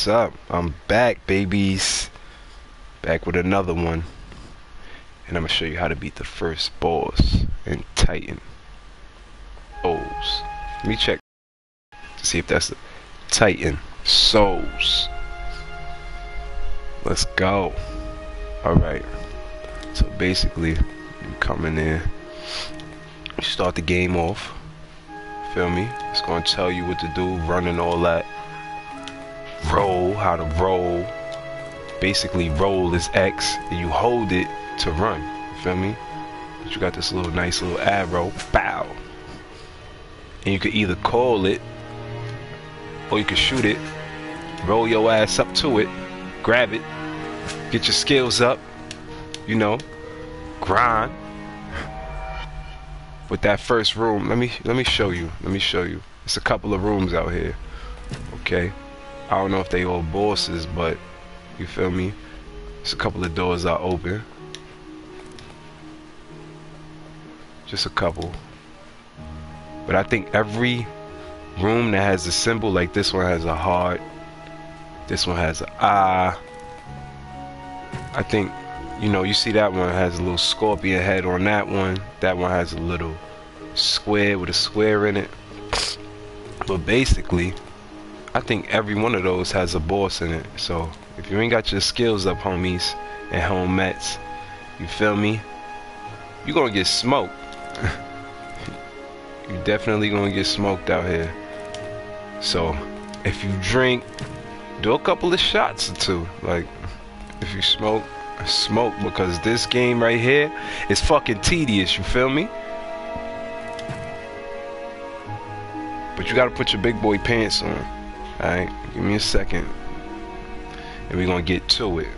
What's up? I'm back, babies. Back with another one. And I'm gonna show you how to beat the first boss in Titan Souls. Let me check to see if that's the Titan Souls. Let's go. Alright. So basically, you come in there, you start the game off. Feel me? It's gonna tell you what to do, running all that roll, how to roll. Basically, roll is X, and you hold it to run. You feel me? But you got this little nice little arrow, bow. And you could either call it, or you could shoot it, roll your ass up to it, grab it, get your skills up, you know, grind. With that first room, let me let me show you. Let me show you. It's a couple of rooms out here. Okay. I don't know if they all bosses, but you feel me? Just a couple of doors are open. Just a couple. But I think every room that has a symbol, like this one has a heart, this one has an eye. I think, you know, you see that one has a little scorpion head on that one. That one has a little square with a square in it. But basically, I think every one of those has a boss in it. So if you ain't got your skills up, homies and homettes, you feel me? You gonna get smoked. you definitely gonna get smoked out here. So if you drink, do a couple of shots or two. Like if you smoke, smoke because this game right here is fucking tedious. You feel me? But you gotta put your big boy pants on. Alright, give me a second. And we're gonna get to it.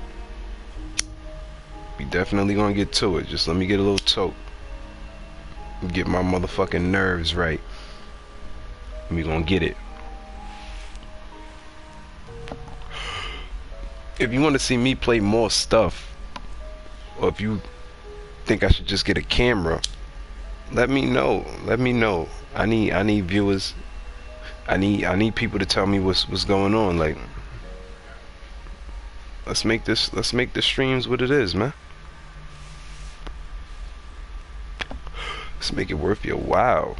We definitely gonna get to it. Just let me get a little toke. Get my motherfucking nerves right. We gonna get it. If you want to see me play more stuff, or if you think I should just get a camera, let me know. Let me know. I need I need viewers I need I need people to tell me what's what's going on. Like, let's make this let's make the streams what it is, man. Let's make it worth your while.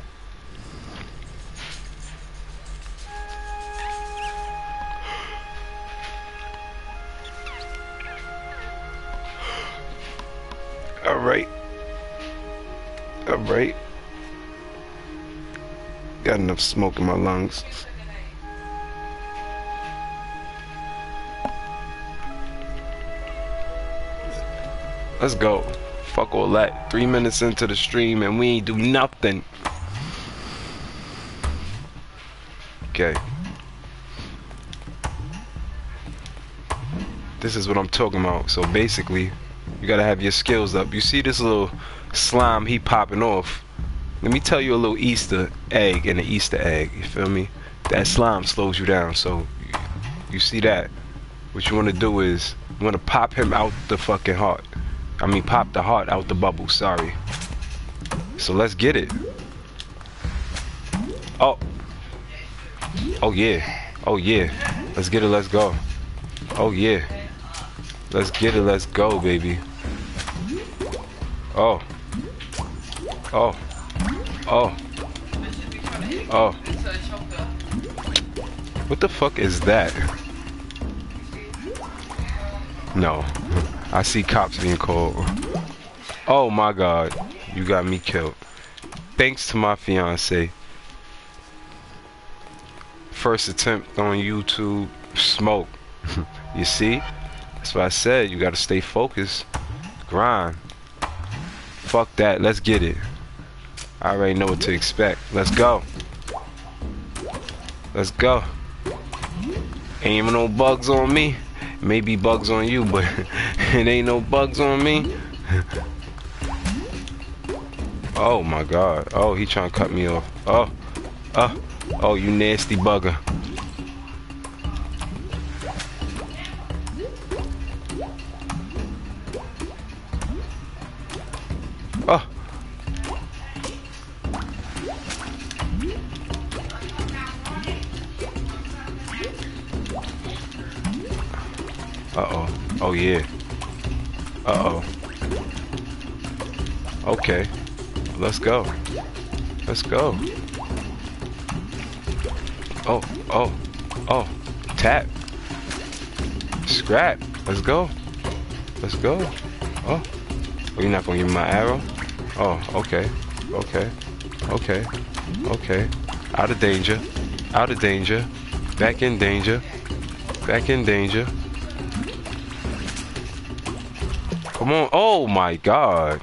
All right. All right. Got enough smoke in my lungs. Let's go. Fuck all that. Three minutes into the stream and we ain't do nothing. Okay. This is what I'm talking about. So basically, you gotta have your skills up. You see this little slime he popping off. Let me tell you a little Easter egg and an Easter egg. You feel me? That slime slows you down. So you see that? What you want to do is you want to pop him out the fucking heart. I mean, pop the heart out the bubble. Sorry. So let's get it. Oh. Oh yeah. Oh yeah. Let's get it. Let's go. Oh yeah. Let's get it. Let's go, baby. Oh. Oh. Oh. Oh. What the fuck is that? No. I see cops being called. Oh my god. You got me killed. Thanks to my fiance. First attempt on YouTube. Smoke. you see? That's what I said. You gotta stay focused. Grind. Fuck that. Let's get it. I already know what to expect. Let's go. Let's go. Ain't even no bugs on me. Maybe bugs on you, but it ain't no bugs on me. oh my god. Oh, he trying to cut me off. Oh. Oh. Oh, you nasty bugger. Go. Let's go. Oh, oh, oh. Tap. Scrap. Let's go. Let's go. Oh. oh you're not gonna give me my arrow? Oh, okay. Okay. Okay. Okay. Out of danger. Out of danger. Back in danger. Back in danger. Come on. Oh my god.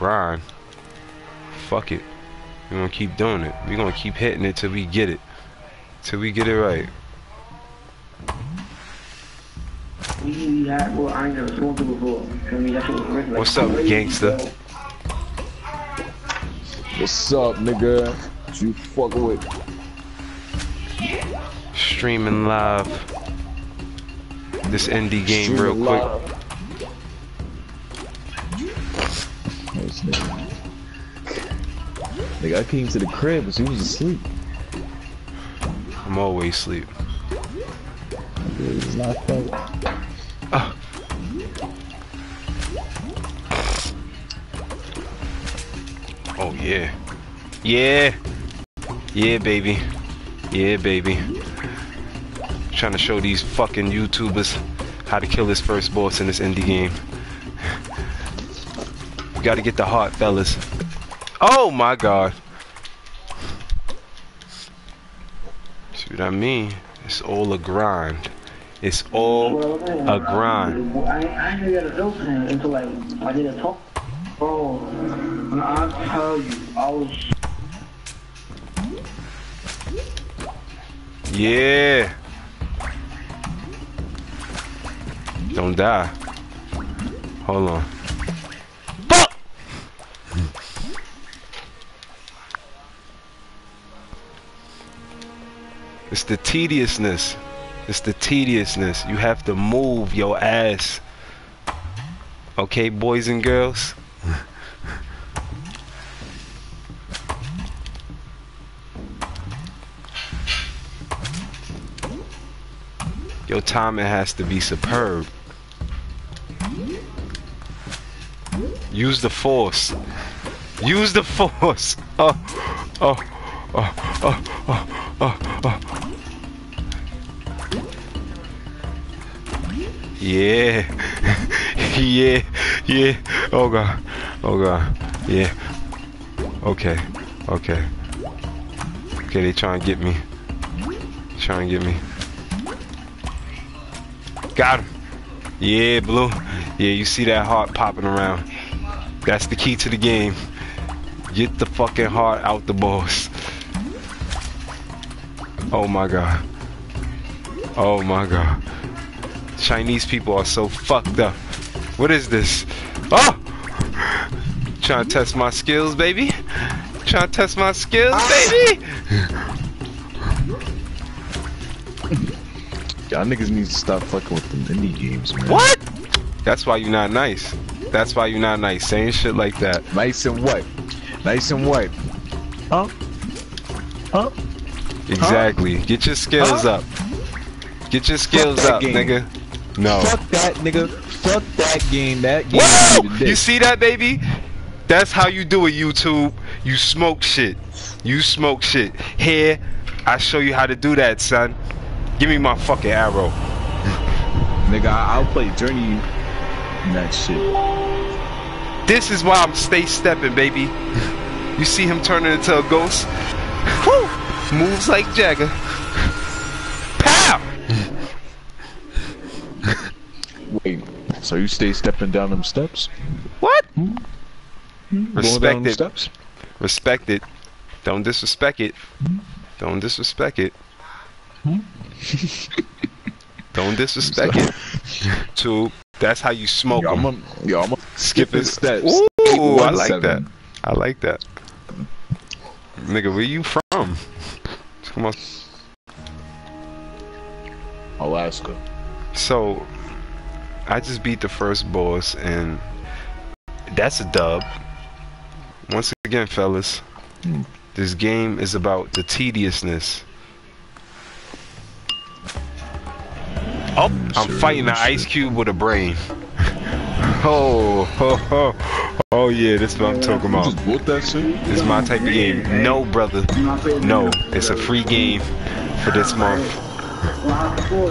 Ryan. Fuck it. We're gonna keep doing it. We're gonna keep hitting it till we get it. Till we get it right. What's up, gangster? What's up, nigga? What you fuck with? Streaming live. This indie game Streaming real quick. Nice, nigga. I came to the crib, but he was asleep. I'm always asleep. It's not fun. Ah. Oh yeah. Yeah. Yeah, baby. Yeah, baby. Trying to show these fucking YouTubers how to kill this first boss in this indie game. We gotta get the heart, fellas. Oh my god. See what I mean? It's all a grind. It's all a grind. I, I got a dope until like I did a talk. Bro, I tell you, I was. Yeah. Don't die. Hold on. It's the tediousness. It's the tediousness. You have to move your ass. Okay, boys and girls? Your timing has to be superb. Use the force. Use the force. Oh, oh, oh, oh, oh, oh, oh. oh Yeah. yeah. Yeah. Oh god. Oh god. Yeah. Okay. Okay. Okay, they trying to get me. Trying to get me. Got him. Yeah, Blue. Yeah, you see that heart popping around. That's the key to the game. Get the fucking heart out the boss. Oh my god. Oh my god. Chinese people are so fucked up. What is this? Oh! Trying to test my skills, baby. Trying to test my skills, ah. baby. Y'all niggas need to stop fucking with them indie games, man. What? That's why you're not nice. That's why you're not nice. Saying shit like that. Nice and what? Nice and what? Huh? Huh? Exactly. Huh? Get your skills huh? up. Get your skills up, game. nigga. No. Fuck that, nigga. Fuck that game. That game. Whoa! You see that, baby? That's how you do it, YouTube. You smoke shit. You smoke shit. Here, I show you how to do that, son. Give me my fucking arrow. Nigga, I'll play Journey that shit. This is why I'm stay stepping, baby. You see him turning into a ghost? Whew! Moves like Jagger. Pow! Wait, so you stay stepping down them steps? What? Hmm? Respect it. Steps? Respect it. Don't disrespect it. Hmm? Don't disrespect it. Hmm? Don't disrespect it. Two, that's how you smoke yo, I'm a, yo, I'm a skip his steps. Ooh, I like that. I like that. Nigga, where you from? Come on. Alaska. So, I just beat the first boss, and that's a dub. Once again, fellas, this game is about the tediousness Oh, I'm fighting an ice cube with a brain. Oh, oh, oh, oh yeah, this is what I'm talking about. just bought that shit? This is my type of game. No, brother. No, it's a free game for this month.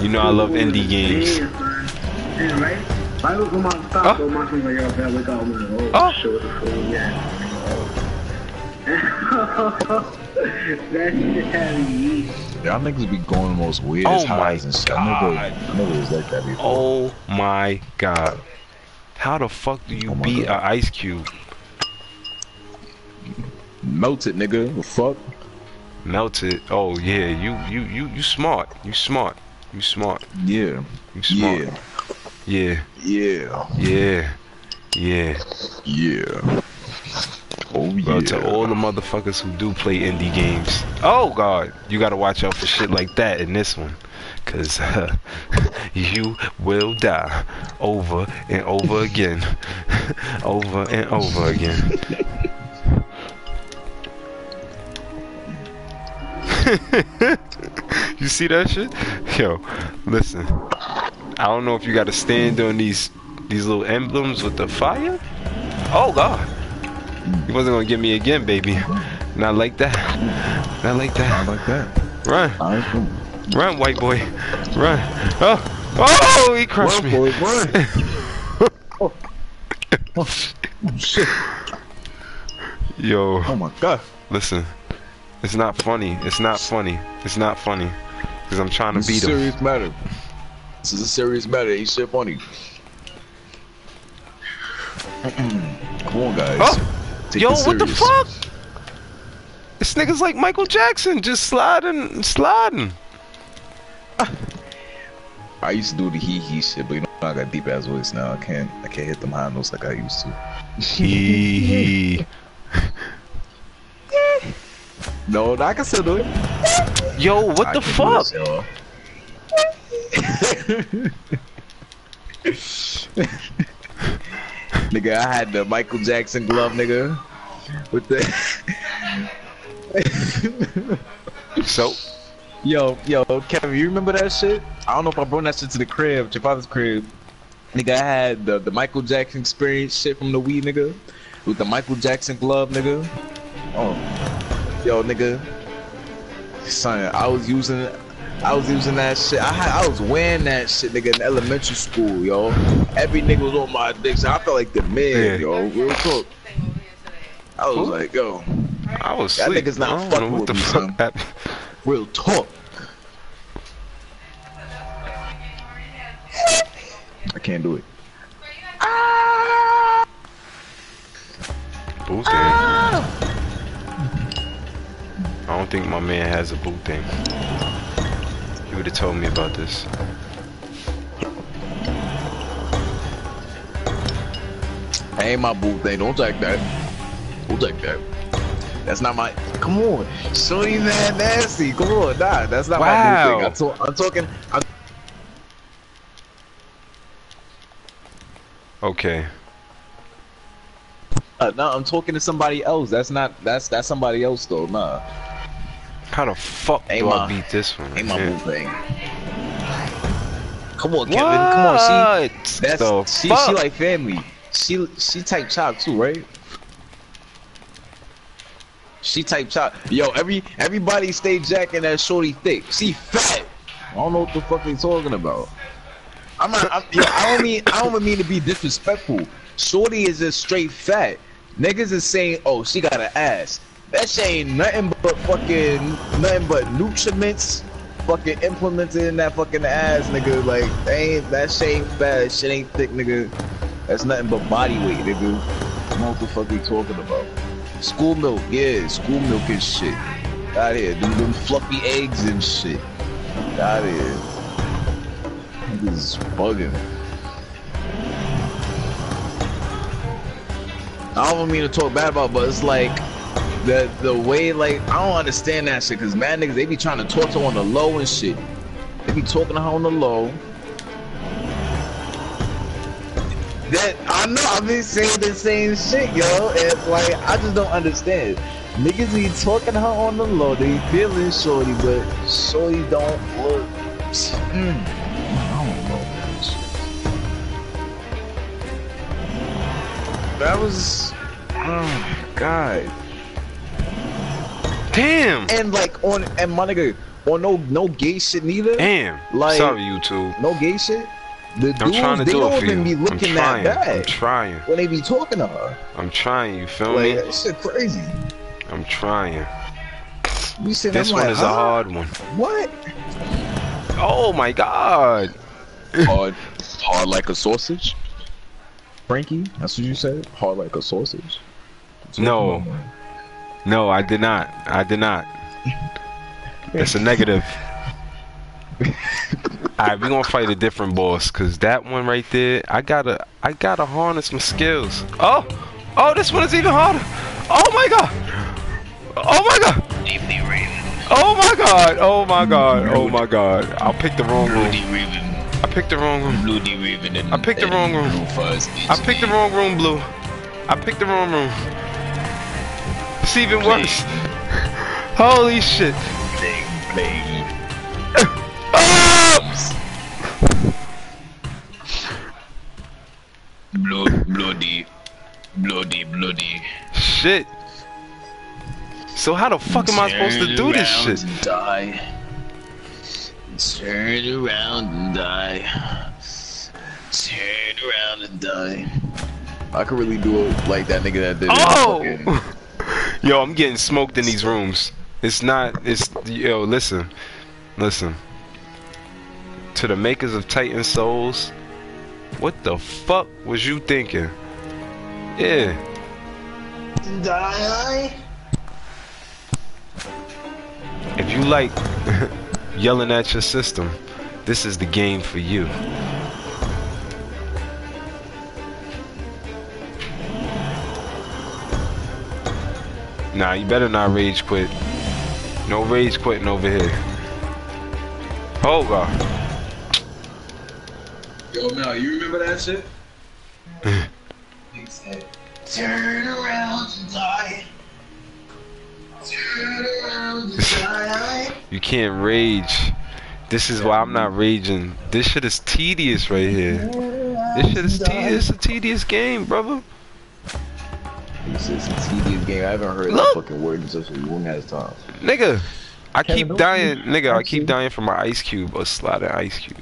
You know I love indie games. Yeah, right? I look at my Oh. stop, but my friends like, yo, man, look out, man. The fuck, yeah. that heavy. Y'all niggas be going the most weird Oh highs and shit. I never. I never was like that before. Oh my god. How the fuck do you Oh beat an ice cube? Melted, nigga. The fuck? Melted. Oh yeah, you you you you smart. You smart. You smart. Yeah. You smart. Yeah. Yeah. Yeah. Yeah. Yeah. Yeah. Oh yeah. Bro, to all the motherfuckers who do play indie games. Oh god, you gotta watch out for shit like that in this one. Cause uh, you will die over and over again. over and over again. you see that shit? Yo, listen. I don't know if you gotta stand on these these little emblems with the fire. Oh god. He wasn't gonna get me again, baby. Not like that. Not like that. like that. Run, run, white boy, run. Oh, oh, he crushed Run, me. boy, run. oh. oh shit. Yo, Oh my god. listen. It's not funny. It's not funny. It's not funny. Cause I'm trying to is beat a him. serious matter. This is a serious matter. Ain't shit funny. Come on, guys. Oh, Yo, what the fuck? This nigga's like Michael Jackson, just sliding, sliding. I used to do the hee hee shit, but you know I got deep ass voice now. I can't I can't hit them high notes like I used to. Hee No, I can still do it. Yo, what I the fuck? Nigga, I had the Michael Jackson glove, nigga. With the So, Yo, yo, Kevin, you remember that shit? I don't know if I brought that shit to the crib, to your father's crib. Nigga, I had the, the Michael Jackson experience shit from the Wii, nigga. With the Michael Jackson glove, nigga. Oh. Yo, nigga. Son, I was using I was using that shit. I had, I was wearing that shit, nigga, in elementary school, yo. Every nigga was on my dick, so I felt like the man, Yeah. yo. Real talk. I was like, yo, I was That asleep. nigga's not fucking with the me, fuck son. happened. real talk. I can't do it. Boot thing. I don't think my man has a boot thing. Would have told me about this. ain't my boo thing. Don't take that. Don't take that. That's not my. Come on, shorty man, nasty. Come on, nah, that's not my boo thing. I'm, to- I'm talking. I'm Okay. uh, no, I'm talking to somebody else. That's not. That's that's somebody else though. Nah, How the fuck Ain't do I beat this one? ain't my Yeah. thing. Come on, Kevin. Come on, What she. the That's she. fuck? She like family. She she type chop too, right? She type chop. Yo, every everybody stay jacking that shorty thick. She fat. I don't know what the fuck they talking about. I'm not. I'm, yo, I don't mean. I don't mean to be disrespectful. Shorty is just straight fat. Niggas is saying, oh, she got an ass. That shit ain't nothing but fucking nothing but nutriments fucking implemented in that fucking ass, nigga. Like, ain't that shit ain't fat. That shit ain't thick, nigga. That's nothing but body weight, nigga. What the fuck we talking about. School milk, yeah, school milk and shit. Out here, them, them fluffy eggs and shit. Out here. Niggas bugging. I don't mean to talk bad about, but it's like the the way like I don't understand that shit because mad niggas they be trying to talk to on the low and shit. They be talking to her on the low. That I know I've been saying the same shit, yo. It's like I just don't understand. Niggas be talking to her on the low. They feeling shorty, but shorty don't look. Mm. That, was. Oh, God. Damn. And like on and my nigga on no no gay shit neither. Damn. Like- Sorry, YouTube. No gay shit. The I'm dudes trying to they do don't even you. be I'm looking trying. that I'm trying. when they be talking to her. I'm trying. You feel Like me? that shit crazy. I'm trying. We said This I'm one like, is a hard one. What? Oh my god. Hard, hard like a sausage. Frankie, that's what you said. Hard like a sausage. No. No, I did not. I did not. It's a negative. Alright, we gonna fight a different boss, cause that one right there, I gotta, I gotta harness my skills. Oh, oh, this one is even harder. Oh my god. Oh my god. Oh my god. Oh my god. Oh my god. I'll pick the wrong room. I picked the wrong room. Bloody Raven I picked the wrong room. I picked the wrong room, Blue. I picked the wrong room. It's even worse. Holy shit. Plague, plague. Ah! Blood, bloody, bloody, bloody. Shit. So how the fuck am I supposed to do this around shit? and Die. Turn around and die. Turn around and die. I could really do it like that nigga that did it. Oh! Yo, I'm getting smoked in these rooms. It's not, it's, yo, listen. Listen. To the makers of Titan Souls, what the fuck was you thinking? Yeah. Die. If you like yelling at your system, this is the game for you. Nah, you better not rage quit. No rage quitting over here. Oh god. Yo, Mel, you remember that shit? Turn around and die. Turn around and die. You can't rage. This is why I'm not raging. This shit is tedious right here. This shit is tedious. It's a tedious game, brother. This is a tedious game. I haven't heard Look. that fucking word in such a long ass time. Nigga, I Kevin, keep dying. you- Nigga, I don't keep dying from my ice cube or slotted ice cube.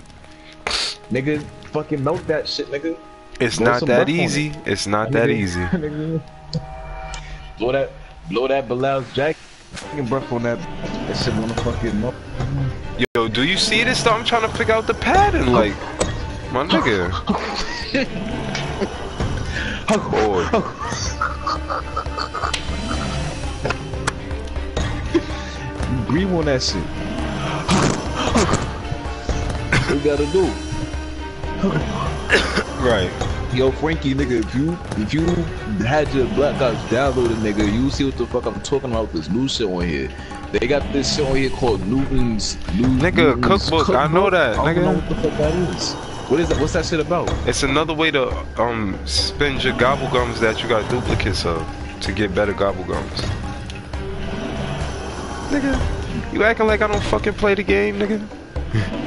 Nigga, fucking melt that shit, nigga. It's Blow not that breath on easy. It's not that Nigga. easy. Nigga. blow that, blow that Bilal's jack. Fucking breath on that. That shit wanna fucking melt. Yo, do you see this? Though I'm trying to pick out the pattern. Like, my nigga. Boy. Oh. Oh. Breathe on that shit. what you gotta do? Right. Yo, Frankie, nigga, if you if you had your Black Ops downloaded, nigga, you see what the fuck I'm talking about. This new shit on here. They got this shit on here called Newton's. New, Nigga, Newton's cookbook, I know that, I don't nigga. know what the fuck that is. What is that? What's that shit about? It's another way to um spend your gobble gums that you got duplicates of to get better gobble gums. Nigga, you acting like I don't fucking play the game, nigga.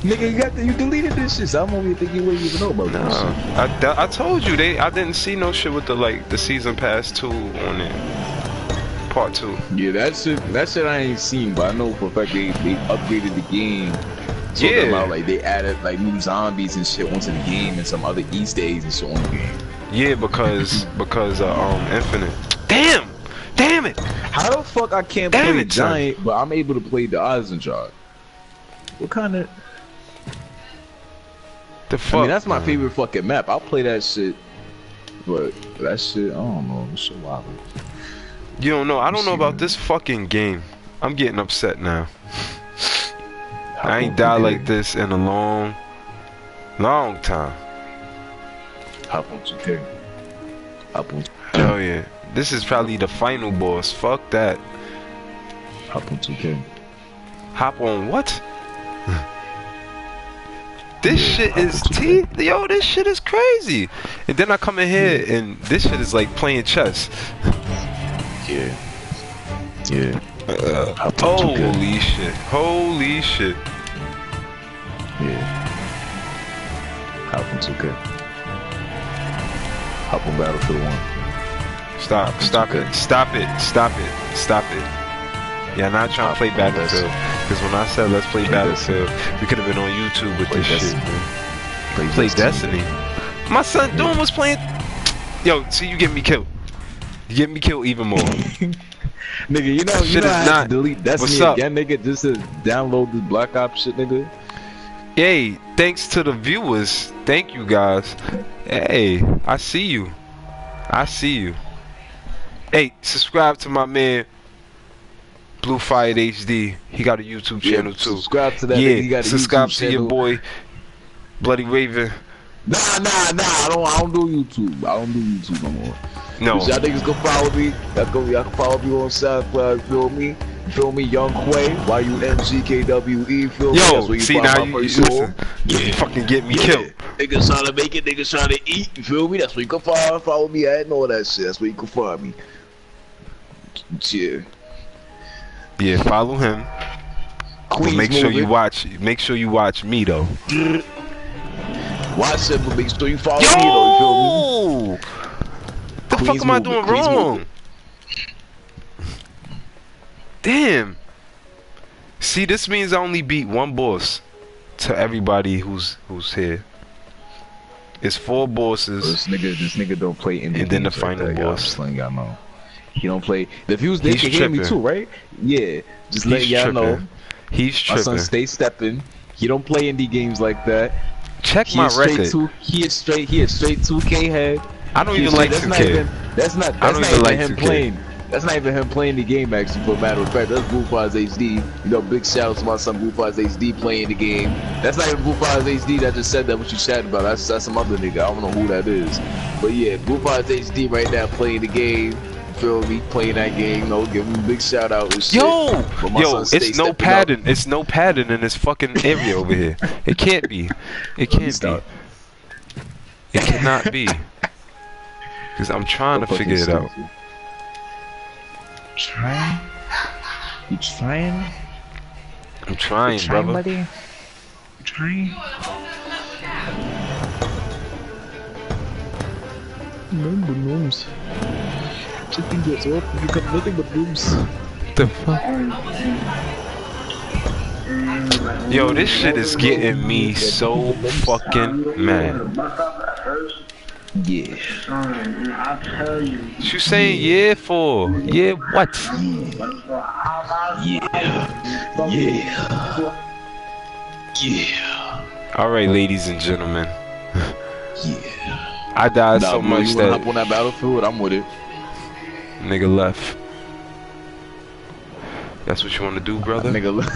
Nigga, you got the, you deleted this shit. So I'm here thinking you wouldn't even know about Nah, this. I, I told you they I didn't see no shit with the like the season pass two on it, part two. Yeah, that shit, that shit I ain't seen, but I know for a fact they, they upgraded the game. Yeah. about like they added like new zombies and shit onto the game and some other Easter eggs and shit on the game. Yeah, because because uh, um Infinite. Damn, damn it. How the fuck I can't Damn play it, son. Giant, but I'm able to play the Eisendrache? What kind of? The fuck. I mean, that's my man? favorite fucking map. I'll play that shit, but that shit, I don't know. It's so wild. You don't know. I don't know about this fucking game. I'm getting upset now. I ain't died like this in a long, long time. Hop on 2K. Hop on. Hell yeah. This is probably the final boss. Fuck that. Hop on 2K. Hop on what? This shit is T. Yo, this shit is crazy. And then I come in here and this shit is like playing chess. Yeah. Yeah. Uh, 2K. Holy shit. Holy shit. Yeah. Hop on 2K. Hop on Battlefield 1. Stop, stop it, stop it, stop it, stop it. Yeah, not trying to play Battlefield. Because when I said let's play Play Battlefield, we could have been on YouTube with Play this shit, Destiny. man. Play Destiny. My son Doom was playing. Yo, see, you get me killed. You get me killed even more. Nigga, you know, you Shit know is I not- delete Destiny What's up? again, nigga, just to download this Black Ops shit, nigga. hey, thanks to the viewers. Thank you guys. Hey, I see you. I see you. Hey, subscribe to my man Blue Fired HD. He got a YouTube channel Yeah, too. Subscribe to that. yeah, nigga. He got a subscribe YouTube to your boy Bloody Raven. Nah, nah, nah. I don't. I don't do YouTube. I don't do YouTube no more. No, Y'all niggas can follow me. Y'all go. Y'all can follow me on SoundCloud. Feel me? Feel me? Yung Kwe. Y U N G K W E. Feel me? That's yo, where you see find now my you, first you listen. You fucking get me killed. Niggas trying to make it. Niggas trying to eat. You feel me? That's where you can find. Follow me at and all that shit. That's where you can find me. Yeah. Yeah, follow him. Queens make sure you watch. Make sure you watch me though. Watch it, but make sure you follow me though. You feel me? Yo, the fuck am I doing Queens wrong? Damn. See, this means I only beat one boss to everybody who's who's here. It's four bosses. This nigga, this nigga don't play indie And then the like final y'all. boss. Just letting y'all know. He don't play. The views they He's can hear me too, right? Yeah. Just letting He's y'all know. He's tripping. My son stay stepping. He don't play indie games like that. Check He my record. two. He is straight. He is straight 2K head. I don't He even like that's 2K. Not even, that's not. I That's not even like him 2K. playing. That's not even him playing the game. Actually, for a matter of fact, that's Bluefies HD. You know, big shout out to my son Bluefies HD playing the game. That's not even Bluefies HD that just said that. What you chatting about? That's that's some other nigga. I don't know who that is. But yeah, Bluefies HD right now playing the game feel me? played that game. No, give him a big shout out. And shit. Yo, yo, it's no padding. Up. It's no padding in this fucking area over here. It can't be. It can't be. Stop. It cannot be. Cause I'm trying what to figure it stupid. out. Trying? You trying? I'm trying, you trying brother. Buddy? You trying? Remember names years old you got nothing but rooms. The fuck? Yo, this shit is getting me so fucking mad. Yeah. What you saying yeah for? Yeah what? Yeah. Yeah. Yeah. Alright, ladies and gentlemen. yeah. I died nah, so much that. Up on that battlefield, I'm with it nigga left. That's what you want to do, brother? Nigga, left.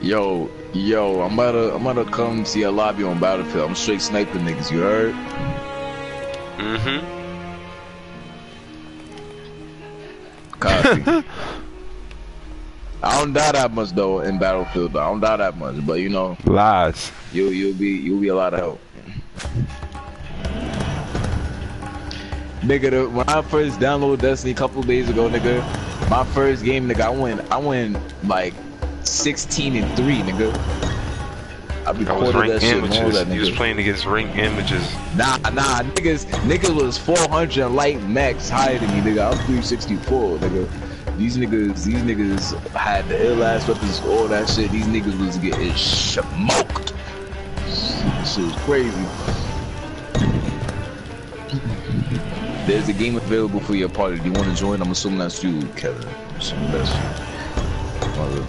yo, yo, I'm about to, I'm about to come see a lobby on Battlefield. I'm straight sniping niggas. You heard? Mm-hmm. Copy. I don't die that much though in Battlefield. Though. I don't die that much, but you know, Lies. you you'll be you'll be a lot of help. Nigga, the, when I first downloaded Destiny a couple days ago, nigga, my first game, nigga, I went I went like 16 and three, nigga. I I was recorded that ranked shit and all images. that, He was playing against ranked images. Nah, nah, niggas, niggas was 400 light max higher than me, nigga. I'm 364, nigga. These niggas, these niggas had the ill ass weapons, all that shit. These niggas was getting smoked. This shit was crazy. There's a game available for your party. Do you want to join? I'm assuming that's you, Kevin. Assuming that's you. Mother.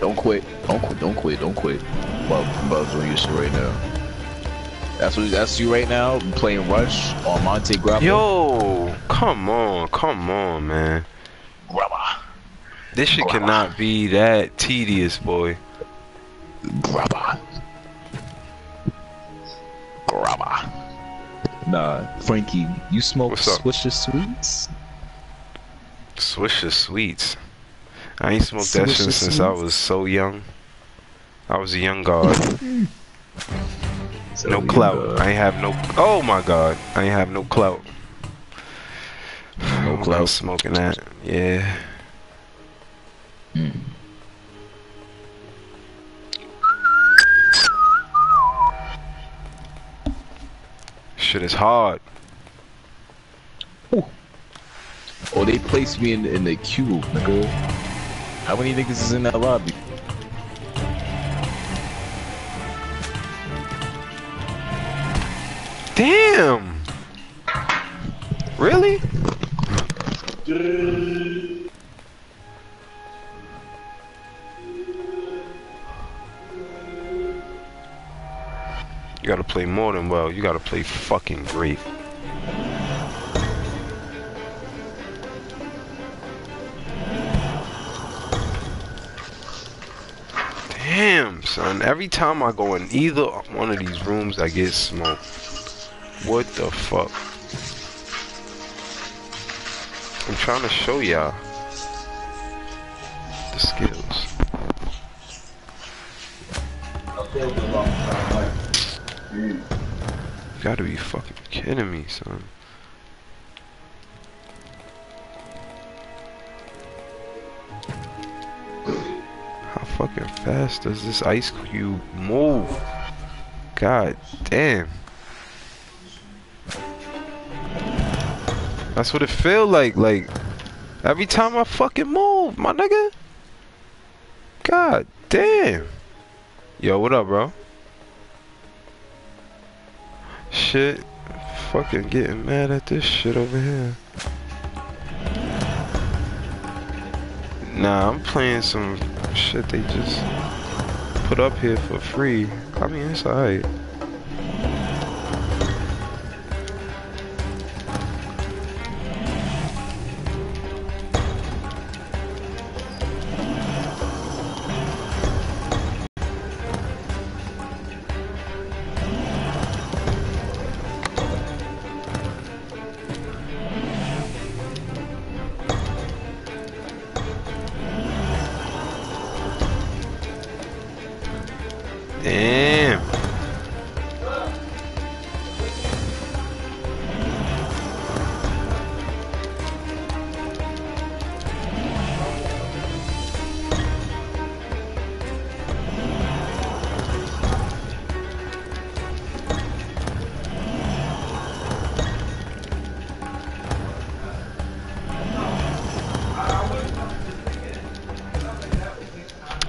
Don't quit. Don't quit. Don't quit. Don't quit. Well, I'm about to join your shit right now. That's what that's you right now playing Rush on Monte Grappa. Yo, come on, come on, man. Grabba. This shit cannot be that tedious, boy. Grabba. Grabba. Nah, Frankie, you smoke What's up? Swisher Sweets? Swisher Sweets. I ain't smoked that shit since I was so young. I was a young god. So, No you, clout. I ain't have no. Oh my god. I ain't have no clout. No I'm clout. Smoking that. Yeah. Hmm. Shit is hard. Ooh. Oh, they placed me in, in the cube, nigga. How many niggas is in that lobby? Damn! Really? You gotta play more than well. You gotta play fucking great. Damn, son. Every time I go in either one of these rooms, I get smoked. What the fuck? I'm trying to show y'all the skills. You gotta be fucking kidding me, son. How fucking fast does this ice cube move? God damn. That's what it feel like, like every time I fucking move, my nigga. God damn. Yo, what up, bro? Shit. Fucking getting mad at this shit over here. Nah, I'm playing some shit they just put up here for free. I mean, it's alright.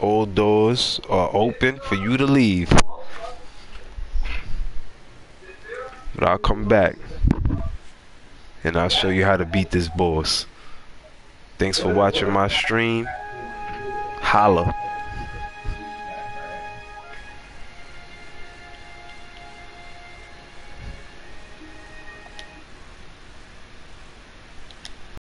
All doors are open for you to leave. But I'll come back. And I'll show you how to beat this boss. Thanks for watching my stream. Holla.